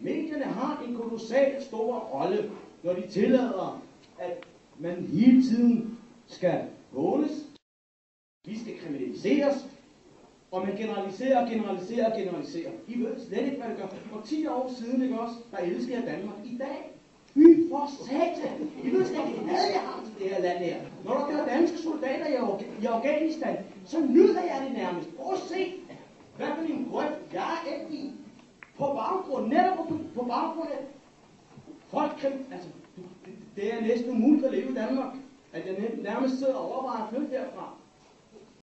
Medierne har en kolossal stor rolle, når de tillader, at man hele tiden skal hånes, vi skal kriminaliseres, og man generaliserer generaliserer generaliserer. I ved slet ikke, hvad det gør. For 10 år siden, ikke også, der elsker jeg Danmark. I dag, fy for satan. I ved slet ikke, hvad jeg har til det her land her. Når der gør danske soldater i Afghanistan, så nyder jeg det nærmest. Prøv at se, hvad for en grøn jeg er endt i. På baggrund, netop på, på baggrund af folk krig, altså, det, det er næsten umuligt at leve i Danmark. At jeg nærmest sidder og overvejer at flytte herfra.